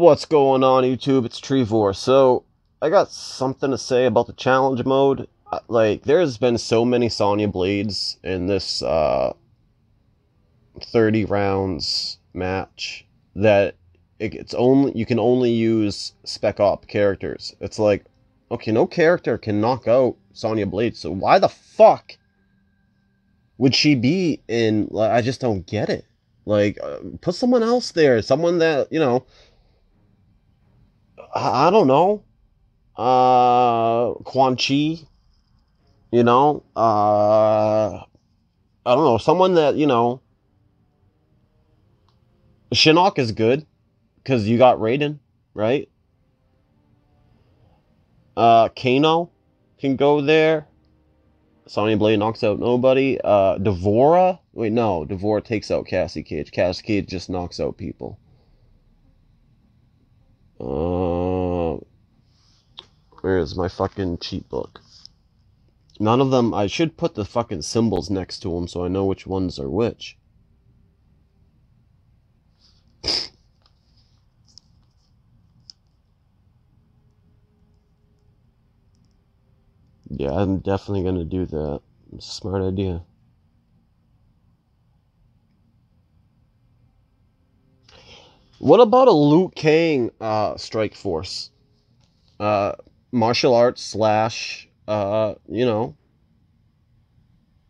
What's going on, YouTube? It's Trevor. So, I got something to say about the challenge mode. Uh, Like, there's been so many Sonya Blades in this uh, 30 rounds match that it's only you can only use spec op characters. It's like, okay, no character can knock out Sonya Blade, so why the fuck would she be in? Like, I just don't get it. Like, uh, put someone else there, someone that you know. I, don't know. Uh, Quan Chi. You know. Uh, I don't know. Someone that you know. Shinnok is good because you got Raiden, right? Uh, Kano can go there. Sonya Blade knocks out nobody. Uh, D'Vorah. Wait, no. D'Vorah takes out Cassie Cage. Cassie Cage just knocks out people. Uh, where is my fucking cheat book? None of them. I should put the fucking symbols next to them so I know which ones are which. Yeah, I'm definitely gonna do that. Smart idea. What about a Liu Kang uh, strike force? Uh, martial arts slash, uh, you know,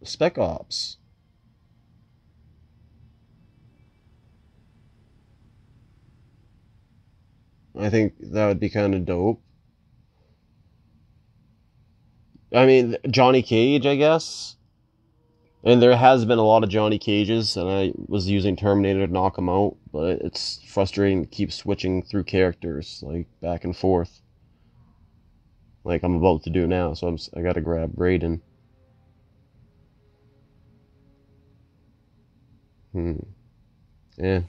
spec ops. I think that would be kind of dope. I mean, Johnny Cage, I guess. And there has been a lot of Johnny Cages, and I was using Terminator to knock him out, but it's frustrating to keep switching through characters, like, back and forth. Like I'm about to do now, so I'm, I gotta grab Raiden. Hmm. Yeah.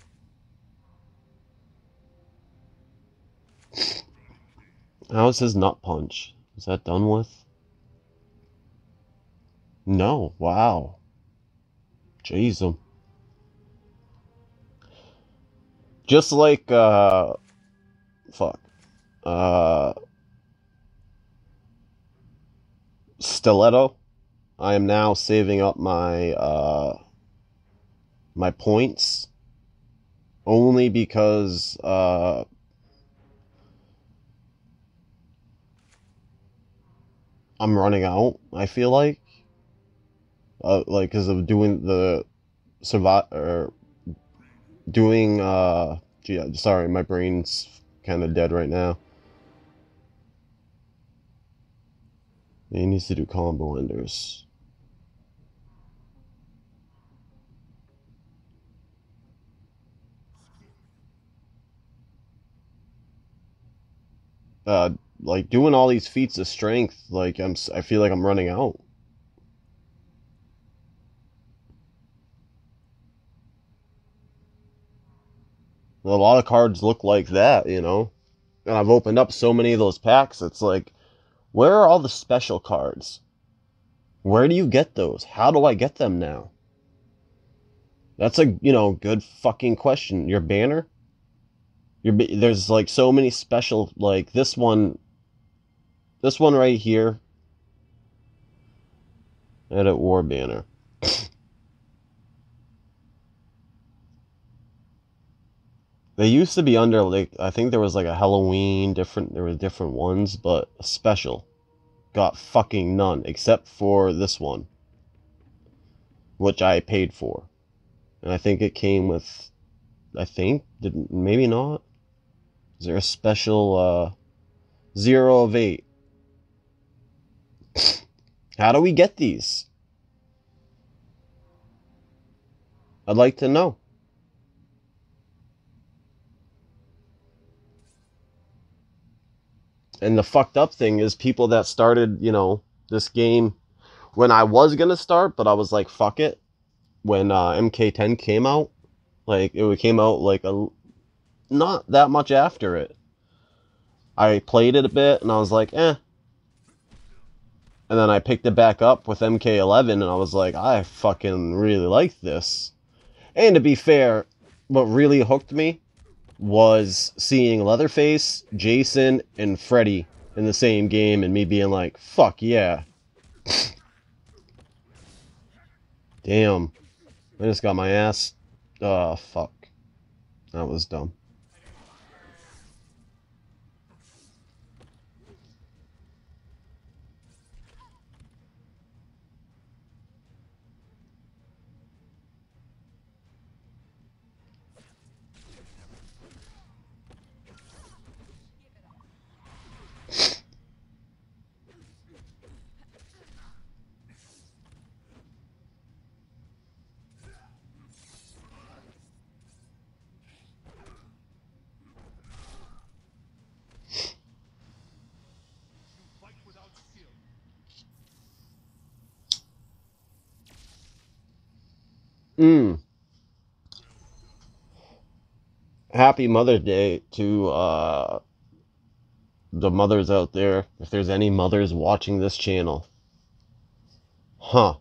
How's his nut punch? Is that done with? No. Wow. Jeez. um, Just like, uh, fuck. Uh, Stiletto. I am now saving up my, uh, my points only because, uh, I'm running out, I feel like. Uh, like, because of doing the survive, or doing, uh, gee, sorry, my brain's kind of dead right now. He needs to do combo enders. Uh, like doing all these feats of strength, like I'm, I feel like I'm running out. A lot of cards look like that, you know. And I've opened up so many of those packs. It's like, where are all the special cards? Where do you get those? How do I get them now? That's a, you know, good fucking question. Your banner? Your there's like so many special like this one this one right here. Edit war banner. They used to be under like I think there was like a Halloween different there were different ones, but special got fucking none except for this one, which I paid for. And I think it came with I think did maybe not. Is there a special uh zero of eight? How do we get these? I'd like to know. And the fucked up thing is people that started, you know, this game when I was gonna start, but I was like, fuck it. When uh, MK10 came out, like it came out like a not that much after it. I played it a bit and I was like, eh. And then I picked it back up with MK11 and I was like, I fucking really like this. And to be fair, what really hooked me was seeing Leatherface, Jason, and Freddy in the same game and me being like, fuck yeah. Damn. I just got my ass. Oh, fuck. That was dumb. Mm. Happy Mother's Day to uh, the mothers out there. If there's any mothers watching this channel. Huh.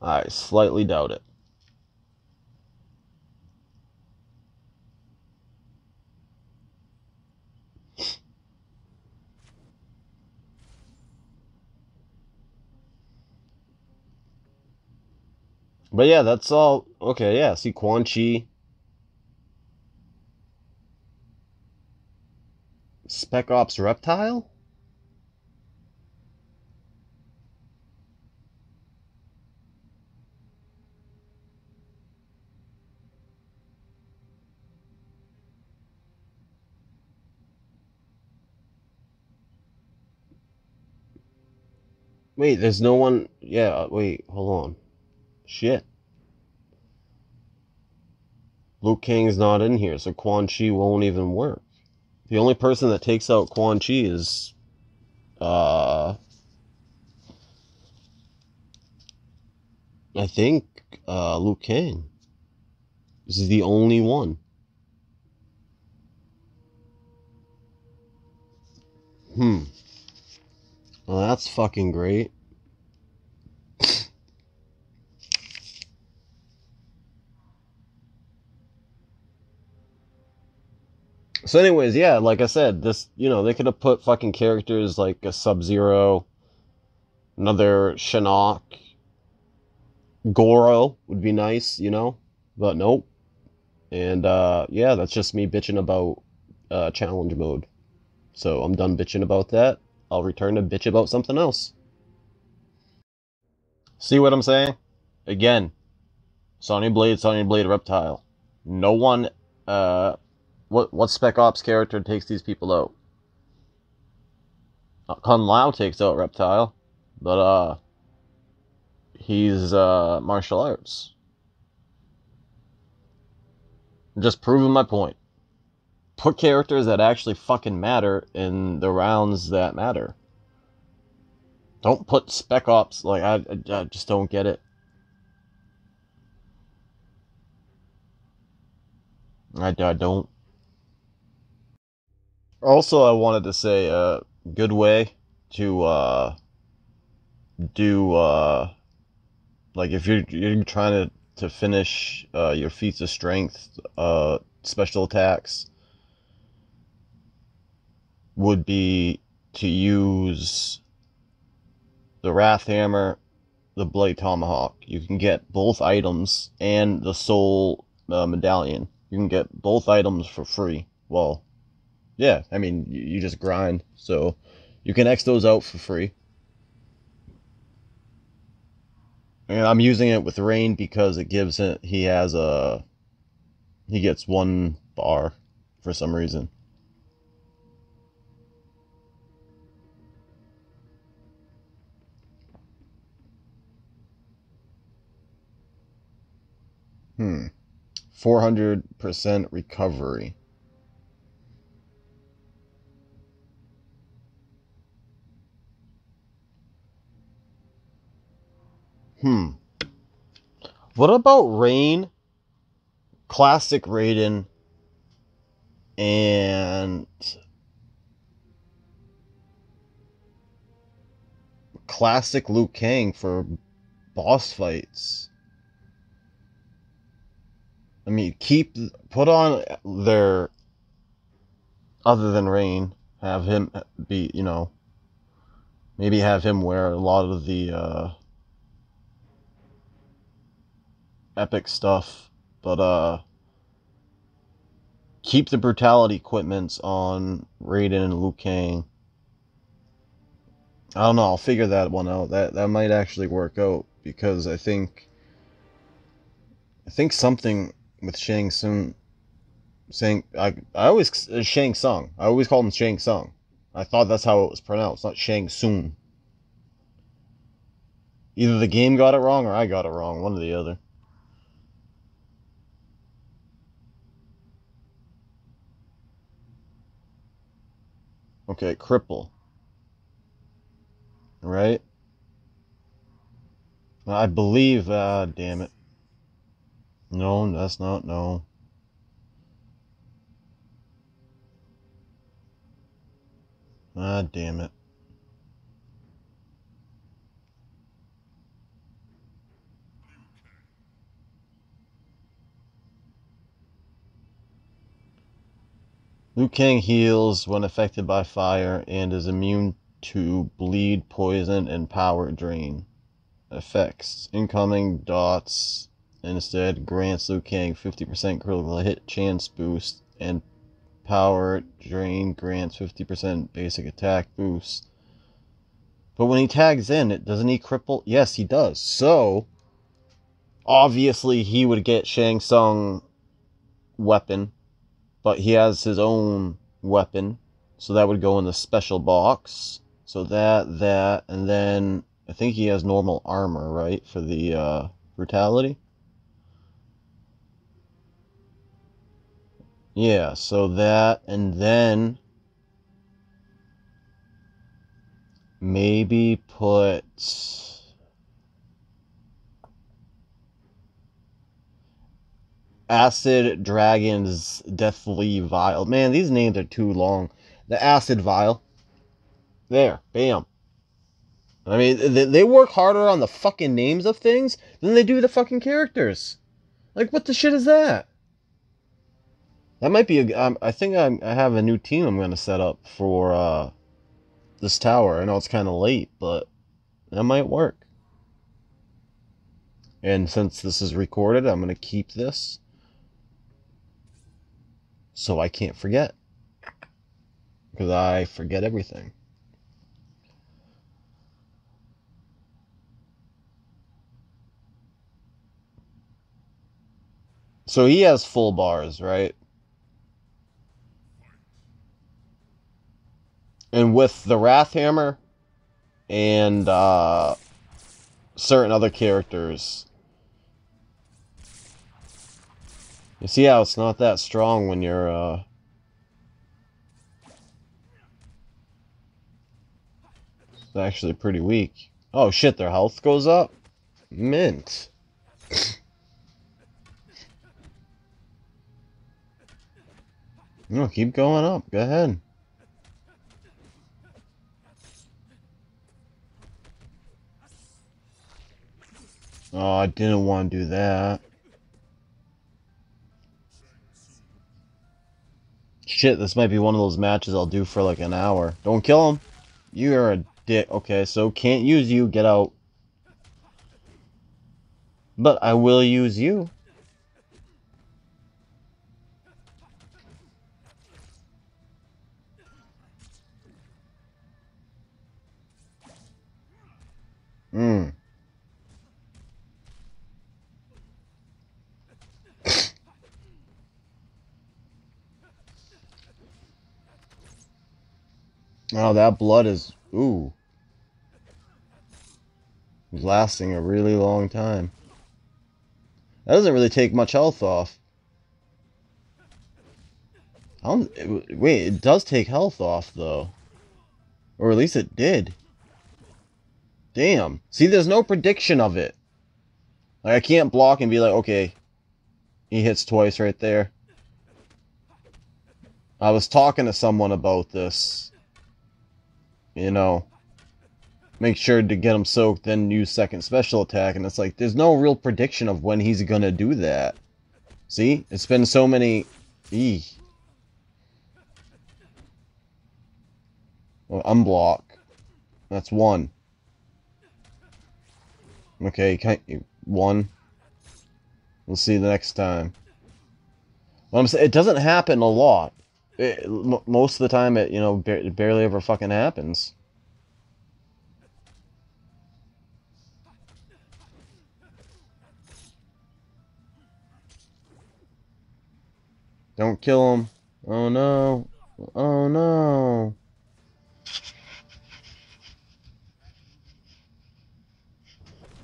I slightly doubt it. But yeah, that's all. Okay, yeah. See Quan Chi. Spec Ops Reptile? Wait, there's no one. Yeah, uh, wait, hold on. Shit. Liu Kang's not in here, so Quan Chi won't even work. The only person that takes out Quan Chi is uh I think uh Liu Kang. This is the only one. Hmm. Well, that's fucking great. So, anyways, yeah, like I said, this you know they could have put fucking characters like a Sub Zero, another Shinnok, Goro would be nice, you know, but nope. And uh, yeah, that's just me bitching about uh, challenge mode. So I'm done bitching about that. I'll return to bitch about something else. See what I'm saying? Again, Sonya Blade, Sonya Blade Reptile. No one uh, what what Spec Ops character takes these people out? Uh, Kung Lao takes out Reptile, but uh, he's uh martial arts. just proving my point. Put characters that actually fucking matter in the rounds that matter. Don't put Spec Ops like I, I, I just don't get it. I, I don't. Also, I wanted to say a uh, good way to uh, do uh, like if you're you're trying to to finish uh, your feats of strength, uh, special attacks would be to use the Wrath Hammer, the Blade Tomahawk. You can get both items and the Soul uh, Medallion. You can get both items for free. Well, yeah, I mean, you, you just grind. So you can X those out for free. And I'm using it with Rain because it gives it, he has a, he gets one bar for some reason. Hmm. 400% recovery. Hmm. What about Rain, Classic Raiden, and Classic Liu Kang for boss fights? I mean, keep put on their other than Rain, have him be, you know, maybe have him wear a lot of the uh, epic stuff, but uh, keep the brutality equipments on Raiden and Liu Kang. I don't know. I'll figure that one out. That that might actually work out because I think I think something with Shang Tsung saying I I always uh, Shang Tsung. I always called him Shang Tsung. I thought that's how it was pronounced, not Shang Tsung. Either the game got it wrong or I got it wrong, one or the other. Okay, cripple. Right? I believe, uh, damn it. No, that's not, no. Ah, damn it. Liu Kang heals when affected by fire and is immune to bleed, poison, and power drain effects. Incoming dots instead grants Liu Kang 50% critical hit chance boost and power drain grants 50% basic attack boost. But when he tags in, it doesn't he cripple? Yes, he does. So obviously he would get Shang Tsung weapon, but he has his own weapon. So that would go in the special box. So that, that, and then I think he has normal armor, right, for the uh, brutality? Yeah, so that, and then maybe put Acid Dragon's Deathly Vial. Man, these names are too long. The Acid Vial. There, bam. I mean, they, they work harder on the fucking names of things than they do the fucking characters. Like, what the shit is that? That might be a. Um, I think I'm, I have a new team I'm going to set up for uh, this tower. I know it's kind of late, but that might work. And since this is recorded, I'm going to keep this so I can't forget. Because I forget everything. So he has full bars, right? and with the Wrath Hammer and uh, certain other characters, you see how it's not that strong when you're. Uh, it's actually pretty weak. Oh shit, their health goes up? Mint. no, keep going up. Go ahead. Oh, I didn't want to do that. Shit, this might be one of those matches I'll do for like an hour. Don't kill him. You're a dick. Okay, so can't use you. Get out. But I will use you. Oh, that blood is... Ooh. Lasting a really long time. That doesn't really take much health off. I don't, it, wait, it does take health off, though. Or at least it did. Damn. See, there's no prediction of it. Like, I can't block and be like, okay, he hits twice right there. I was talking to someone about this you know, make sure to get him soaked, then use second special attack. And it's like, there's no real prediction of when he's going to do that. See? It's been so many... Eee. Well, unblock. That's one. Okay, can't you... One. We'll see the next time. Well, I'm saying, it doesn't happen a lot. It, most of the time, it, you know, it barely ever fucking happens. Don't kill him. Oh no. Oh no.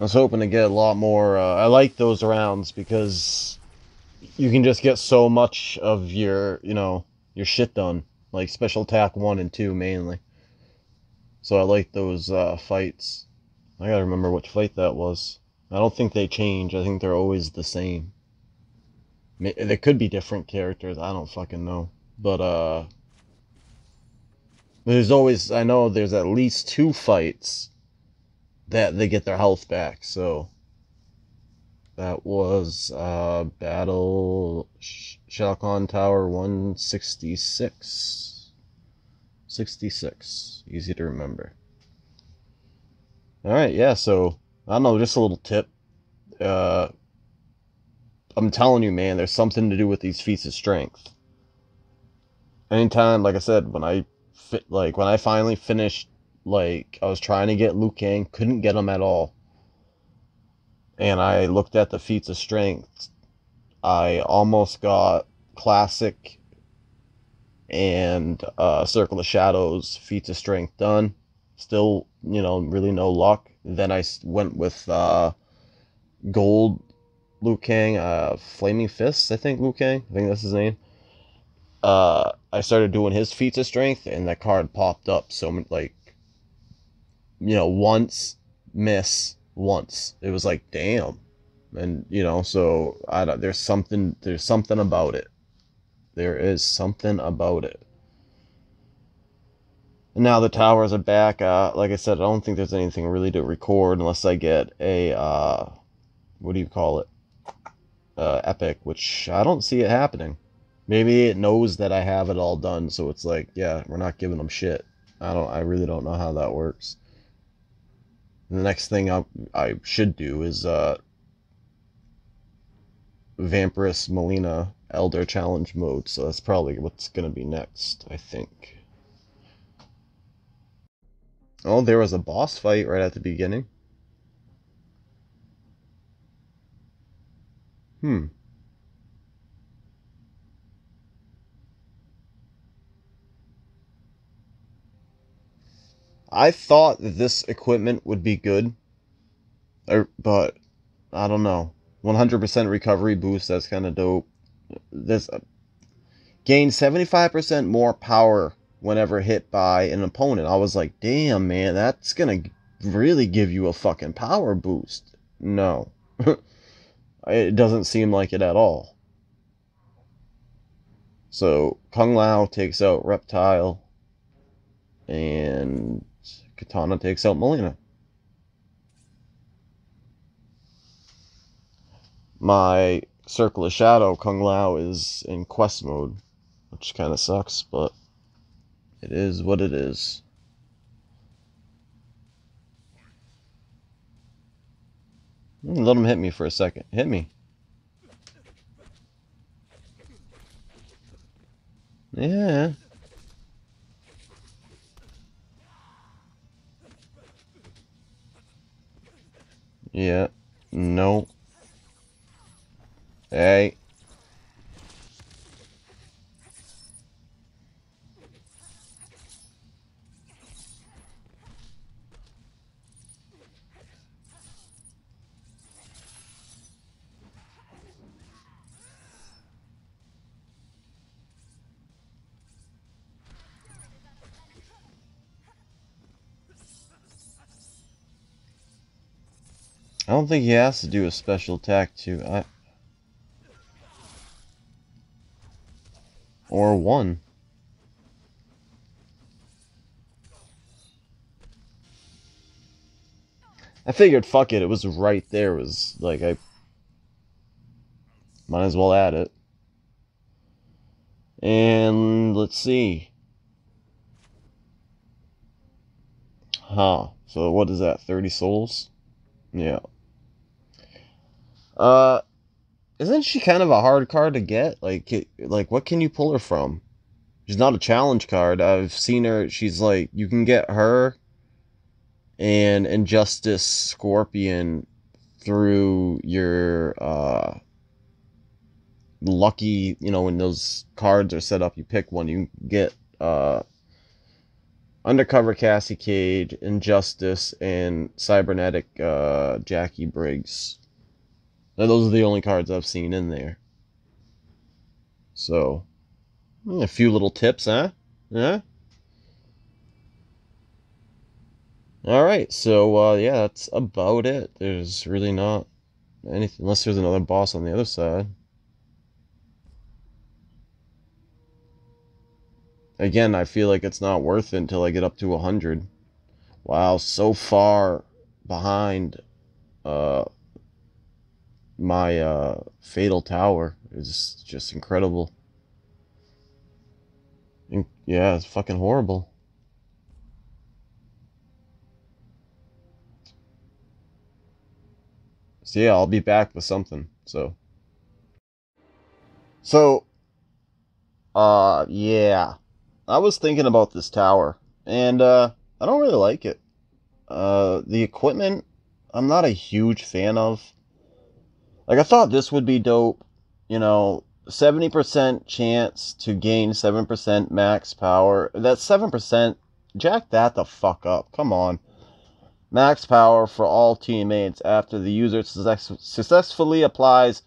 I was hoping to get a lot more. Uh, I like those rounds because you can just get so much of your, you know, your shit done. Like special attack one and two mainly. So I like those uh, fights. I gotta remember which fight that was. I don't think they change. I think they're always the same. There could be different characters. I don't fucking know. But, uh... There's always... I know there's at least two fights that they get their health back, so... That was, uh, Battle... Kahn Tower 166. 66. Easy to remember. Alright, yeah, so... I don't know, just a little tip. Uh I'm telling you, man, there's something to do with these feats of strength. Anytime, like I said, when I fit, like when I finally finished, like I was trying to get Liu Kang, couldn't get him at all. And I looked at the feats of strength. I almost got classic and uh, Circle of Shadows feats of strength done. Still, you know, really no luck. Then I went with uh, gold Liu Kang, uh, Flaming Fists, I think Liu Kang, I think that's his name. Uh, I started doing his feats of strength, and that card popped up. So like, you know, once miss, once. It was like, damn, and you know, so I don't. There's something. There's something about it. There is something about it. And now the towers are back. Uh, like I said, I don't think there's anything really to record unless I get a uh, what do you call it? uh, Epic, which I don't see it happening. Maybe it knows that I have it all done, so it's like, yeah, we're not giving them shit. I don't. I really don't know how that works. the next thing I I should do is uh, Vampiress Mileena Elder Challenge mode. So that's probably what's gonna be next. I think. Oh, there was a boss fight right at the beginning. Hmm. I thought that this equipment would be good, er, but I don't know. 100% recovery boost, that's kind of dope. This uh, gain 75% more power whenever hit by an opponent. I was like, damn, man, that's gonna really give you a fucking power boost. No. It doesn't seem like it at all. So Kung Lao takes out Reptile, and Katana takes out Mileena. My Circle of Shadow Kung Lao is in quest mode, which kind of sucks, but it is what it is. Let him hit me for a second. Hit me. Yeah. Yeah. No. Hey. I don't think he has to do a special attack too. I... Or one. I figured, fuck it, it was right there. It was like, I... Might as well add it. And let's see. Huh. So what is that? 30 souls? Yeah. Uh isn't she kind of a hard card to get? Like like what can you pull her from? She's not a challenge card. I've seen her she's like you can get her and Injustice Scorpion through your uh lucky, you know, when those cards are set up, you pick one, you get uh Undercover Cassie Cage, Injustice, and Cybernetic uh, Jacqui Briggs. Those are the only cards I've seen in there. So, a few little tips, huh? Yeah. All right, so uh, yeah, that's about it. There's really not anything unless there's another boss on the other side. again, I feel like it's not worth it until I get up to 100. Wow, so far behind uh, my uh, Fatal Tower is just incredible. In- yeah, it's fucking horrible. So yeah, I'll be back with something. So. So. Uh, yeah. I was thinking about this tower, and uh, I don't really like it. Uh, the equipment, I'm not a huge fan of. Like, I thought this would be dope. You know, 70% chance to gain 7% max power. That 7%, jack that the fuck up. Come on. Max power for all teammates after the user success- successfully applies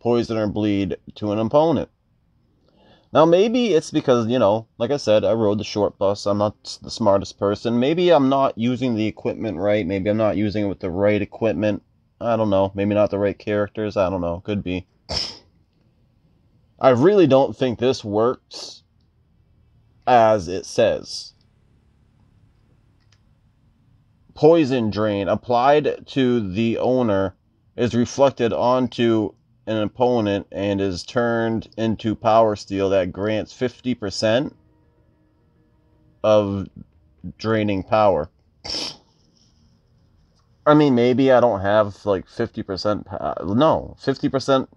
poison or bleed to an opponent. Now, maybe it's because, you know, like I said, I rode the short bus. I'm not the smartest person. Maybe I'm not using the equipment right. Maybe I'm not using it with the right equipment. I don't know. Maybe not the right characters. I don't know. Could be. I really don't think this works as it says. Poison drain applied to the owner is reflected onto an opponent and is turned into power steel that grants 50% of draining power. I mean, maybe I don't have like 50%. No, 50%.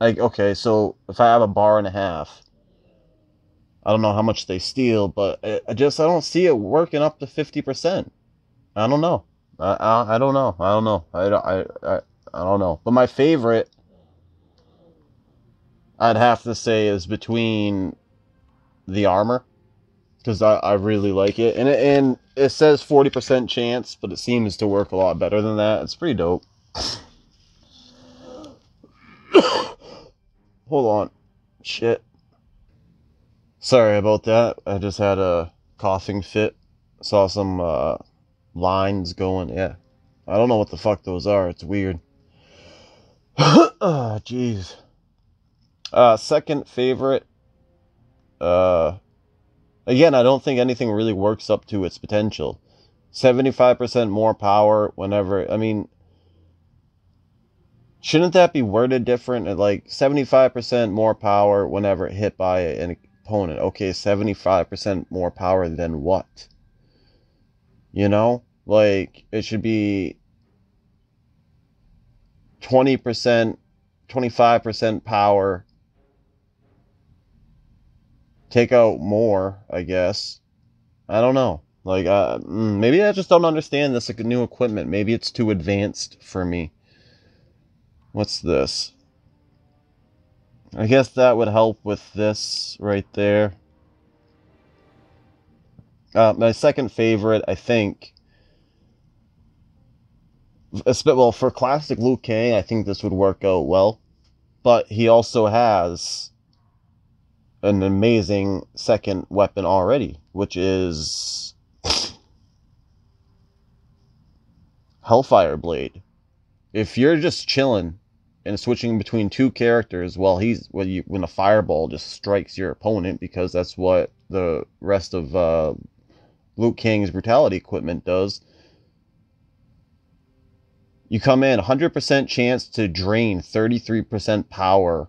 Like, okay, so if I have a bar and a half, I don't know how much they steal, but I just, I don't see it working up to 50%. I don't know. I, I, I don't know. I don't know. I, I, I, I don't know. But my favorite, I'd have to say, is between the armor. Because I, I really like it. And and it says 40% chance, but it seems to work a lot better than that. It's pretty dope. Hold on. Shit. Sorry about that. I just had a coughing fit. Saw some uh, lines going. Yeah. I don't know what the fuck those are. It's weird. oh, jeez. Uh, second favorite. Uh, again, I don't think anything really works up to its potential. 75% more power whenever. I mean, shouldn't that be worded different? Like 75% more power whenever hit by an opponent. Okay, 75% more power than what? You know? Like, it should be 20%, 25% power. Take out more, I guess. I don't know. Like, uh, mm, maybe I just don't understand this like, new equipment. Maybe it's too advanced for me. What's this? I guess that would help with this right there. Uh, my second favorite, I think, well, for classic Liu Kang, I think this would work out well. But he also has an amazing second weapon already, which is Hellfire Blade. If you're just chilling and switching between two characters while he's when you when a fireball just strikes your opponent because that's what the rest of uh, Liu Kang's brutality equipment does You come in 100% chance to drain 33% power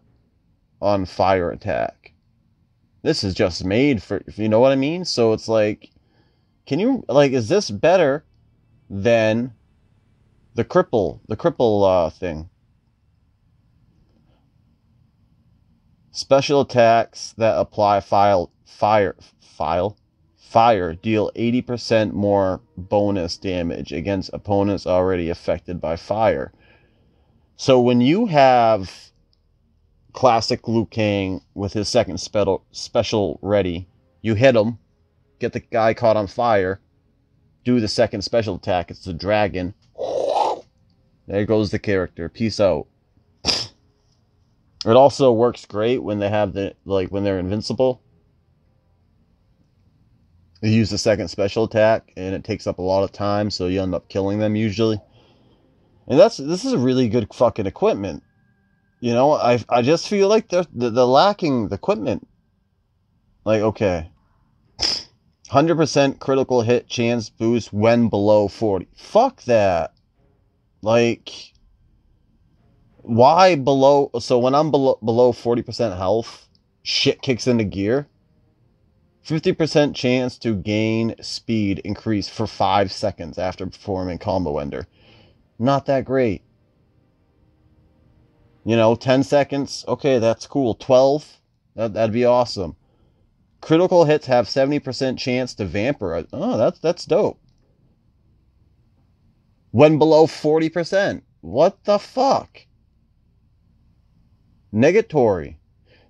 on fire attack. This is just made for, if you know what I mean? So it's like, can you, like, is this better than the cripple, the cripple uh, thing? Special attacks that apply file, fire, file, fire deal 80% more bonus damage against opponents already affected by fire. So when you have classic Liu Kang with his second special special ready, you hit him, get the guy caught on fire, do the second special attack, it's the dragon. There goes the character. Peace out. It also works great when they have the like when they're invincible they use the second special attack, and it takes up a lot of time, so you end up killing them usually. And that's this is a really good fucking equipment. You know, I I just feel like they're they're lacking the equipment. Like okay, hundred percent critical hit chance boost when below forty. Fuck that. Like, why below? So when I'm below below forty percent health, shit kicks into gear. 50% chance to gain speed increase for 5 seconds after performing combo ender. Not that great. You know, 10 seconds, okay, that's cool. 12, that, that'd be awesome. Critical hits have 70% chance to vamper. Oh, that's that's dope. When below 40%. What the fuck? Negatory.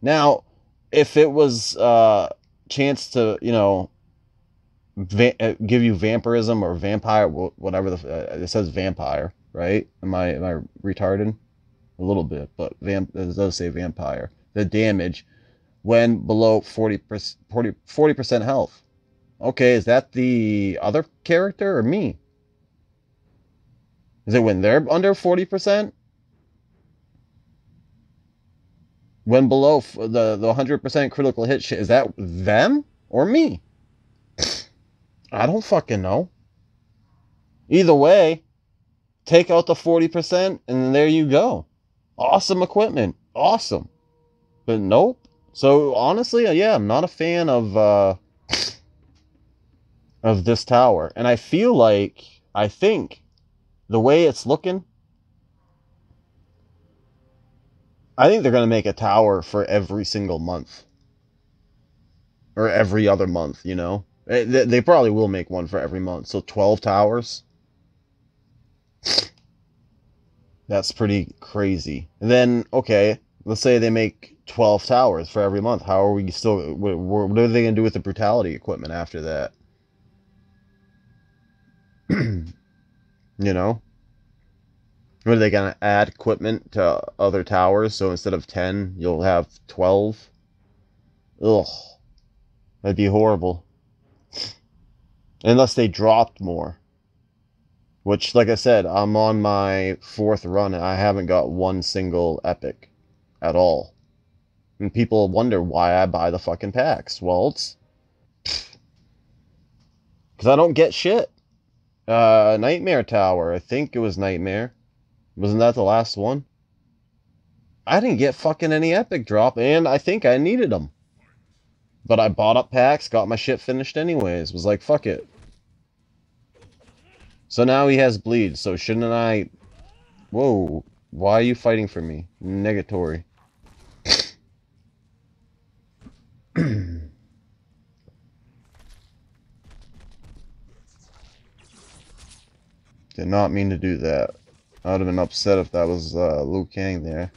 Now, if it was uh chance to you know va- uh, give you vampirism or vampire whatever the uh, it says vampire right am i am i retarded a little bit but vamp it does say vampire the damage when below 40 40 percent health. Okay is that the other character or me? Is it when they're under 40 percent? When below the the 100% critical hit shit is that them or me? I don't fucking know. Either way take out the 40% and there you go awesome equipment awesome but nope so honestly yeah i'm not a fan of uh of this tower and i feel like i think the way it's looking I think they're going to make a tower for every single month. Or every other month, you know? Eh, they, they probably will make one for every month. So 12 towers. That's pretty crazy. And then, okay, let's say they make 12 towers for every month. How are we still. What, what are they going to do with the brutality equipment after that? you know? What are they going to add equipment to other towers? So instead of 10, you'll have 12? Ugh. That'd be horrible. Unless they dropped more. Which, like I said, I'm on my fourth run and I haven't got one single epic at all. And people wonder why I buy the fucking packs. Well, it's. Because I don't get shit. Uh, Nightmare Tower. I think it was Nightmare. Wasn't that the last one? I didn't get fucking any epic drop, and I think I needed them. But I bought up packs, got my shit finished anyways. Was like, fuck it. So now he has bleed, so shouldn't I... Whoa, why are you fighting for me? Negatory. Did not mean to do that. I would have been upset if that was uh, Liu Kang there.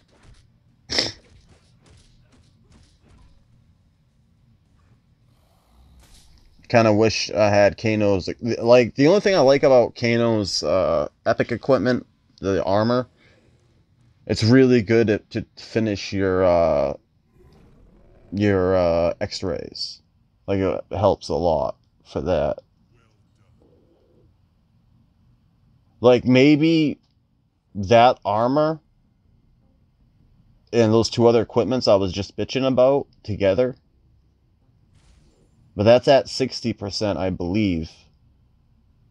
Kind of wish I had Kano's like the only thing I like about Kano's uh, epic equipment, the armor. It's really good to, to finish your uh, your uh, X-rays. Like it helps a lot for that. Like maybe that armor and those two other equipments I was just bitching about together. But that's at 60%, I believe.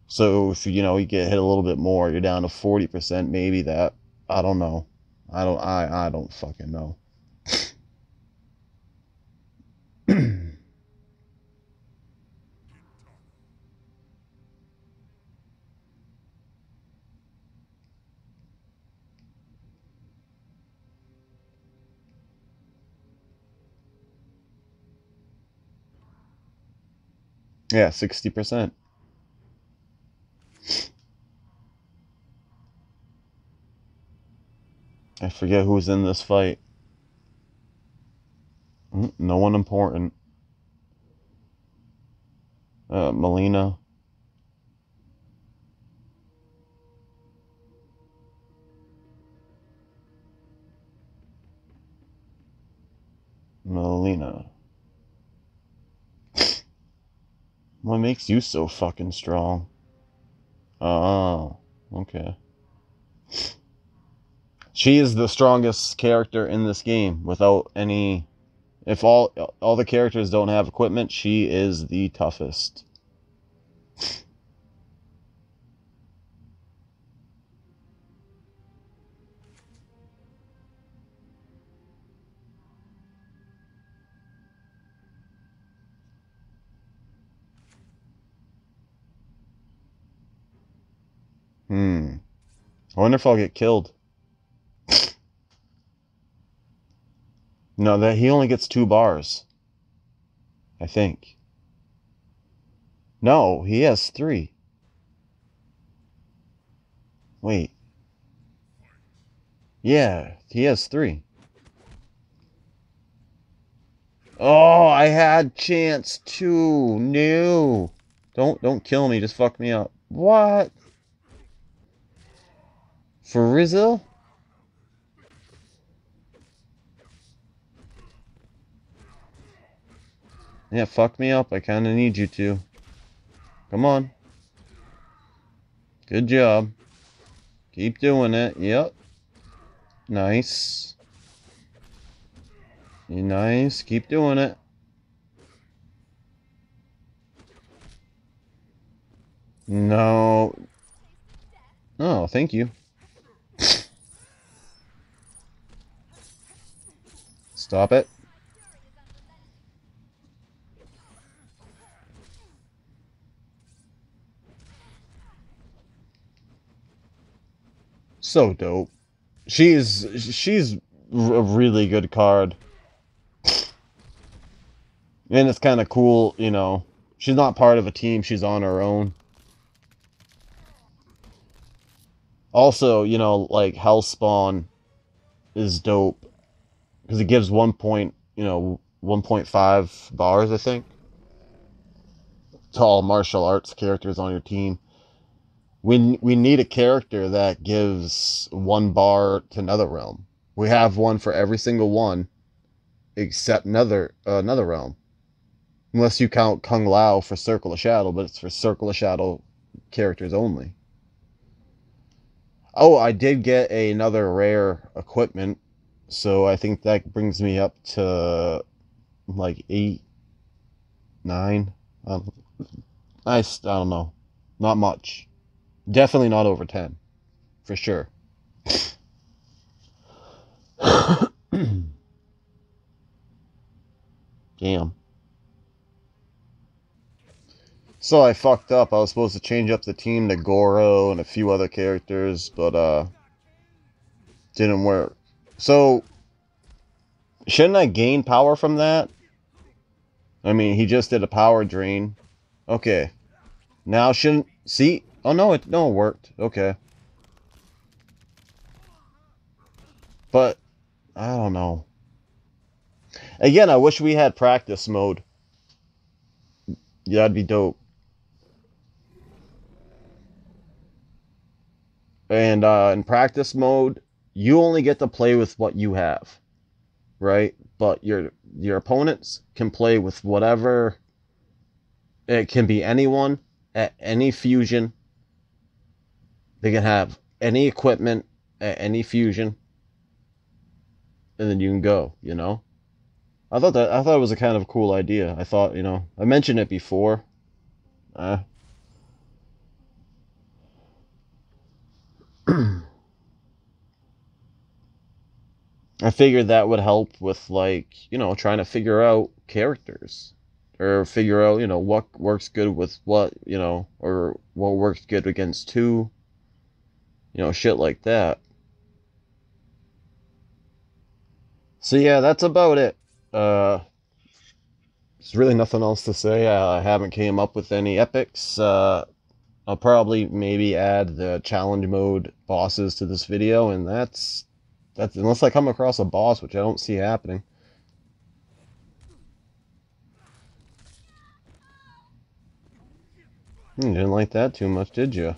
So if you know you get hit a little bit more, you're down to forty percent. Maybe that. I don't know. I don't. I I don't fucking know. yeah, sixty percent. I forget who's in this fight. Mm, No one important. Uh, Mileena. Mileena. What makes you so fucking strong? Oh, okay. She is the strongest character in this game without any if all all the characters don't have equipment, she is the toughest. Hmm. I wonder if I'll get killed. No, that he only gets two bars. I think. No, he has three. Wait. Yeah, he has three. Oh, I had chance too. No. Don't don't kill me, just fuck me up. What? For Rizzo? Yeah, fuck me up. I kinda need you to. Come on. Good job. Keep doing it. Yep. Nice. You nice. Keep doing it. No. Oh, thank you. Stop it. So dope. She's she's a really good card. And it's kind of cool, you know. She's not part of a team, she's on her own. Also, you know, like Hellspawn is dope because it gives 1 point, you know, 1.5 bars, I think, to all martial arts characters on your team. We, we need a character that gives one bar to another realm. We have one for every single one, except another uh, another realm. Unless you count Kung Lao for Circle of Shadow, but it's for Circle of Shadow characters only. Oh, I did get another rare equipment, so I think that brings me up to like eight, nine. Um, I, I don't know, not much. Definitely not over ten, for sure. Damn. So I fucked up. I was supposed to change up the team to Goro and a few other characters, but uh didn't work. So shouldn't I gain power from that? I mean, he just did a power drain. Okay. Now shouldn't see? Oh no, it no it worked. Okay. But I don't know. Again, I wish we had practice mode. Yeah, that'd be dope. And uh, in practice mode, you only get to play with what you have, right? But your your opponents can play with whatever. It can be anyone at any fusion. They can have any equipment at any fusion, and then you can go. You know. I thought that I thought it was a kind of cool idea. I thought you know I mentioned it before. Uh, I figured that would help with like, you know, trying to figure out characters or figure out, you know, what works good with what, you know, or what works good against two, you know, shit like that. So yeah, that's about it. Uh, there's really nothing else to say. I haven't came up with any epics. Uh, I'll probably maybe add the challenge mode bosses to this video, and that's that's unless I come across a boss, which I don't see happening. You didn't like that too much, did you?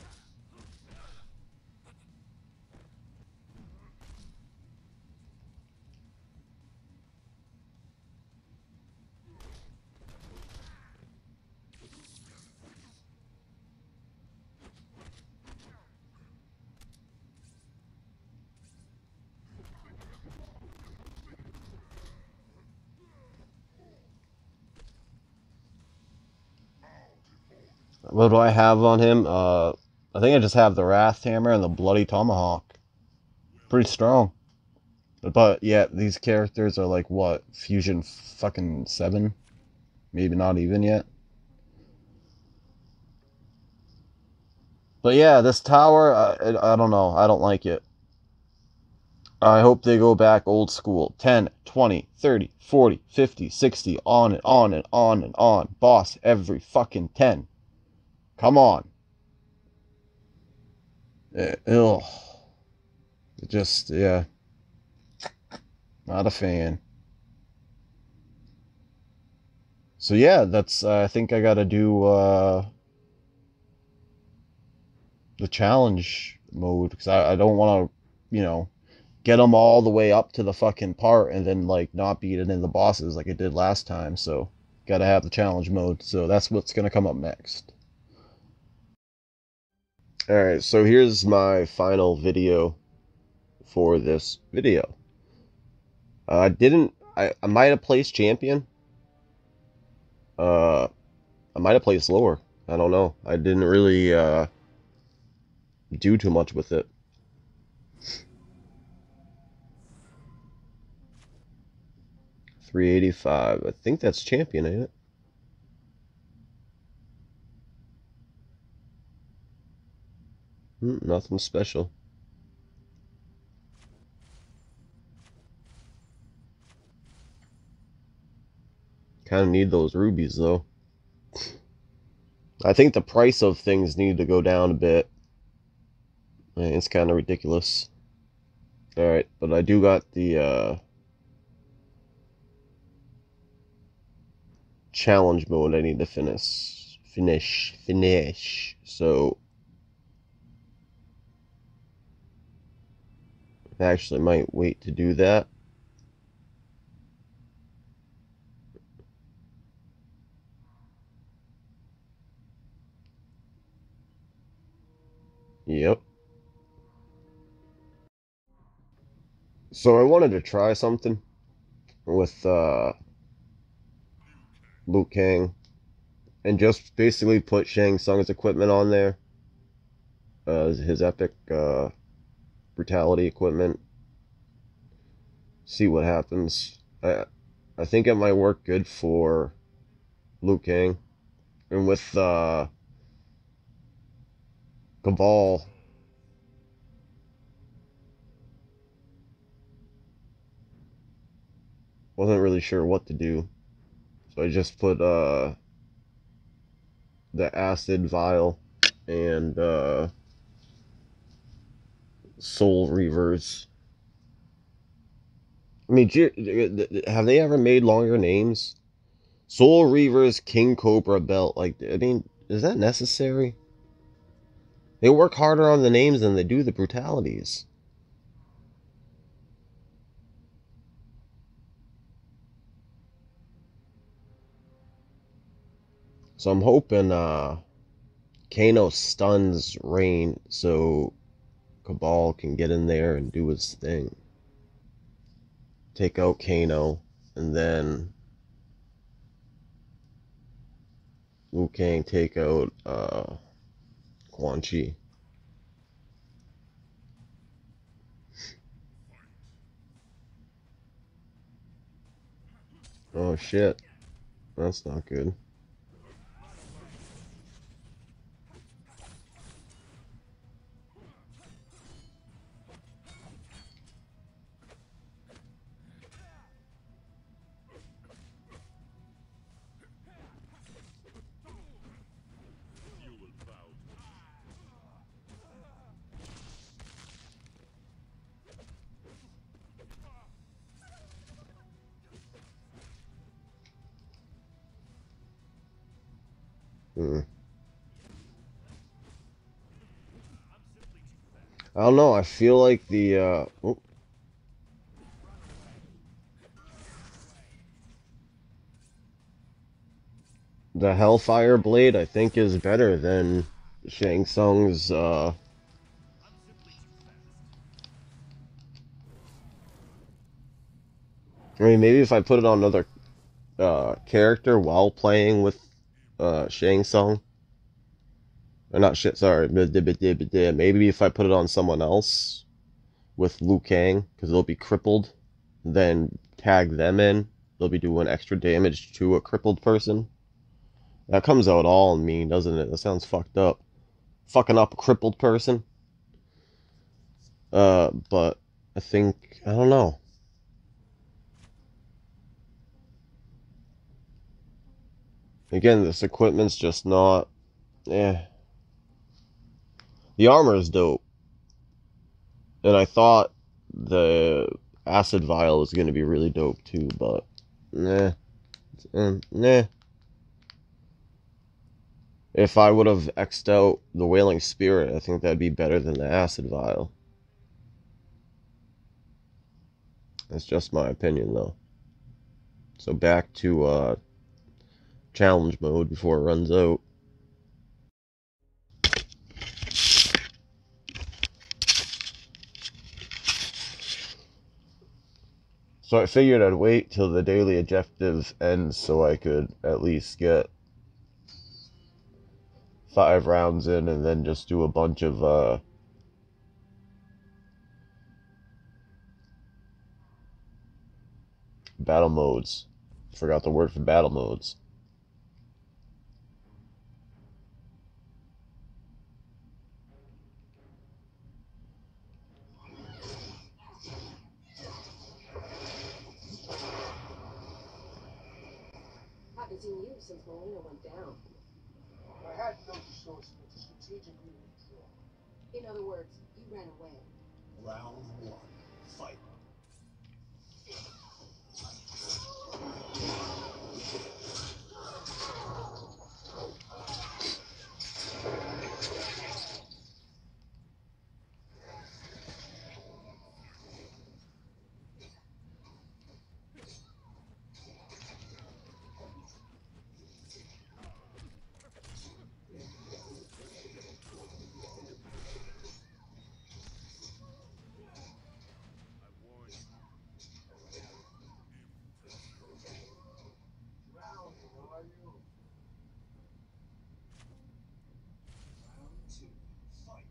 What do I have on him? Uh, I think I just have the Wrath Hammer and the Bloody Tomahawk. Pretty strong. But yeah, these characters are like what? Fusion fucking 7? Maybe not even yet. But yeah, this tower, I, I don't know. I don't like it. I hope they go back old school. 10, 20, 30, 40, 50, 60, on and on and on and on. Boss every fucking 10. Come on. Ill. Just, yeah. Not a fan. So yeah, that's, uh, I think I gotta do, uh, the challenge mode, because I, I don't want to, you know, get them all the way up to the fucking part and then, like, not beat it in the bosses like I did last time, so gotta have the challenge mode, so that's what's gonna come up next. Alright, so here's my final video for this video. Uh, I didn't, I, I might have placed champion. Uh, I might have placed lower. I don't know. I didn't really uh, do too much with it. Three eighty five. I think that's champion, ain't it? Hmm, nothing special. Kind of need those rubies, though. I think the price of things need to go down a bit. It's kind of ridiculous. Alright, but I do got the, uh... Challenge mode I need to finish. Finish. Finish. So... I actually might wait to do that. Yep. So I wanted to try something with uh, Liu Kang and just basically put Shang Tsung's equipment on there. Uh, his epic uh, brutality equipment. See what happens. I I think it might work good for Liu Kang. And with uh Kabal wasn't really sure what to do. So I just put uh the acid vial and uh Soul Reavers. I mean, have they ever made longer names? Soul Reavers, King Cobra Belt. Like, I mean, is that necessary? They work harder on the names than they do the brutalities. So I'm hoping uh Kano stuns Rain so Kabal can get in there and do his thing. Take out Kano, and then Liu Kang take out uh, Quan Chi. Oh shit. That's not good. Hmm. I don't know. I feel like the uh, oh. the Hellfire Blade. I think is better than Shang Tsung's. Uh, I mean, maybe if I put it on another uh, character while playing with uh, Shang Tsung. Or not shit, sorry. Maybe if I put it on someone else with Liu Kang, because they'll be crippled, then tag them in. They'll be doing extra damage to a crippled person. That comes out all mean, doesn't it? That sounds fucked up. Fucking up a crippled person. Uh, but I think, I don't know. Again, this equipment's just not. Eh. The armor is dope. And I thought the acid vial was going to be really dope too, but. Nah. Eh, nah. If I would have X'd out the Wailing Spirit, I think that'd be better than the acid vial. That's just my opinion, though. So back to uh, challenge mode before it runs out. So I figured I'd wait till the daily objectives ends so I could at least get five rounds in and then just do a bunch of uh, battle modes. Forgot the word for battle modes. Haven't seen you since Mileena went down. I had no choice but to strategically withdraw. In other words, you ran away. Round one, fight. Round one, are you? Round two, fight.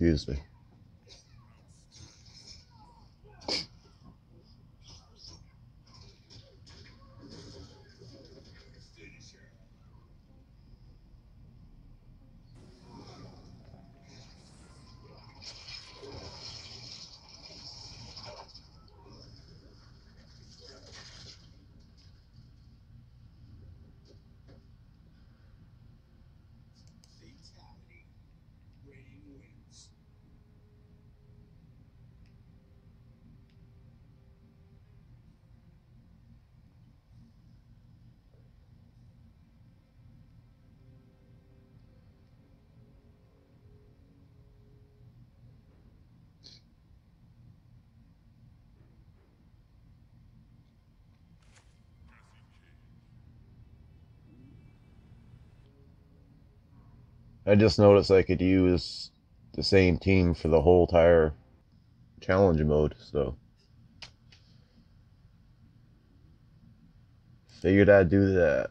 Excuse me. I just noticed I could use the same team for the whole entire challenge mode, so figured I'd do that.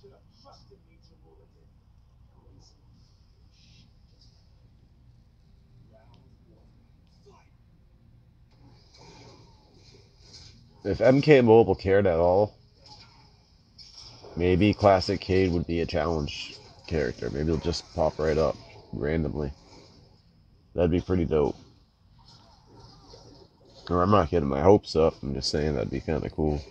Should have trusted me to rule it in. If MK Mobile cared at all, maybe Classic Cade would be a challenge character. Maybe it'll just pop right up randomly. That'd be pretty dope. Or I'm not getting my hopes up. I'm just saying that'd be kind of cool.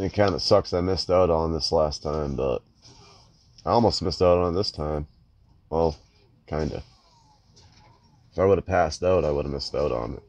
It kind of sucks I missed out on this last time, but I almost missed out on it this time. Well, kind of. If I would have passed out, I would have missed out on it.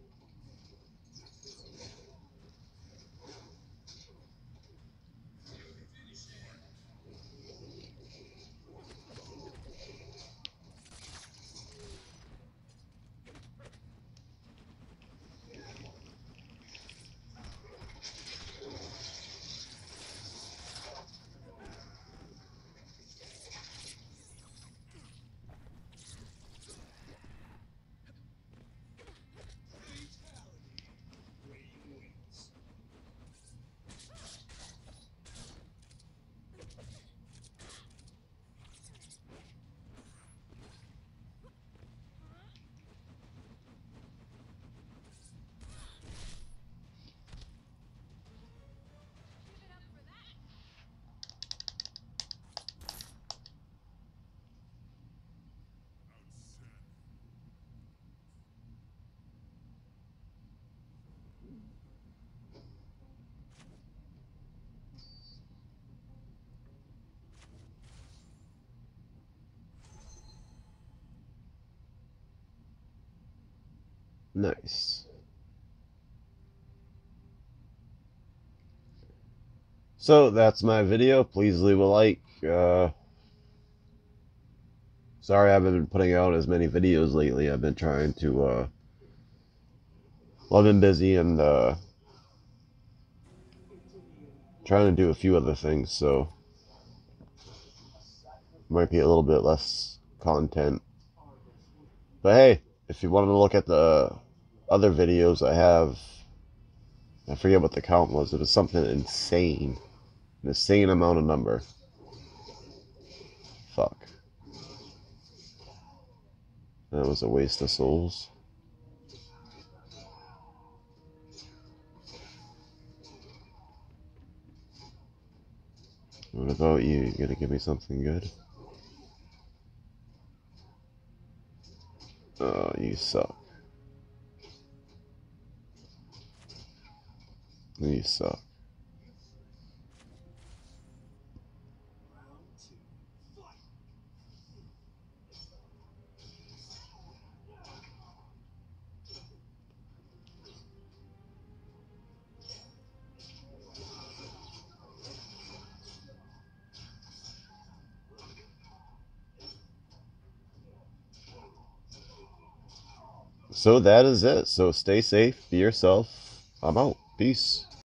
Nice. So that's my video. Please leave a like. Uh, sorry I haven't been putting out as many videos lately. I've been trying to. Uh, well, I've been busy and uh, trying to do a few other things, so might be a little bit less content. But hey, if you want to look at the other videos I have, I forget what the count was. It was something insane. An insane amount of number. Fuck. That was a waste of souls. What about you? You gonna give me something good? Uh, oh, you suck. You suck. So that is it. So stay safe, be yourself. I'm out. Peace.